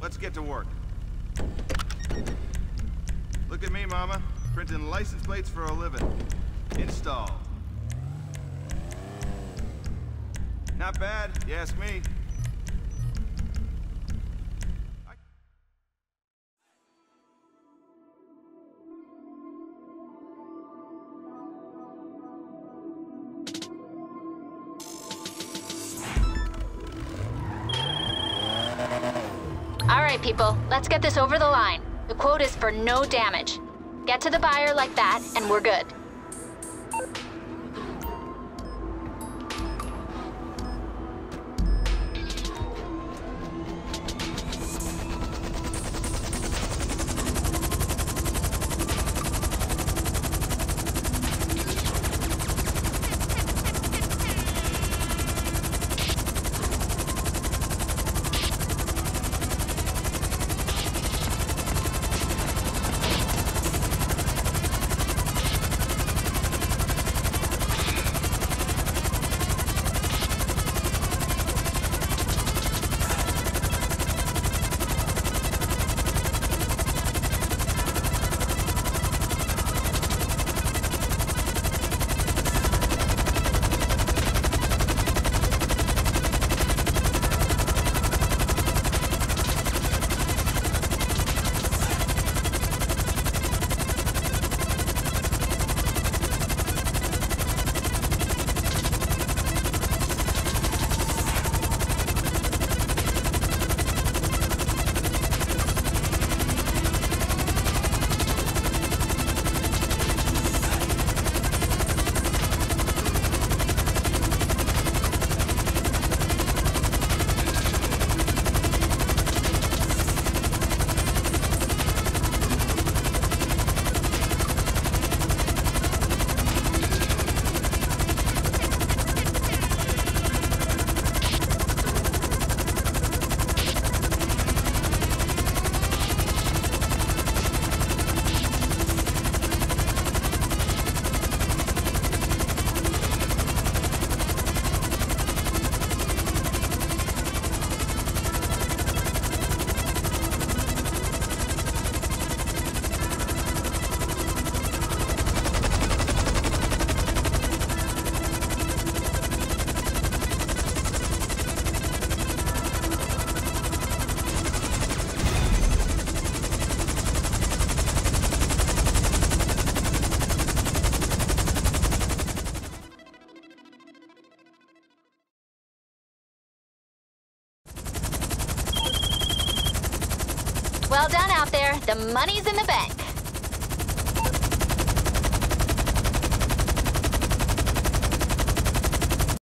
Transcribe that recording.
let's get to work. Look at me, Mama. Printing license plates for a living. Install. Not bad, you ask me. All right, people, let's get this over the line. The quote is for no damage. Get to the buyer like that, and we're good. Well done out there. The money's in the bank.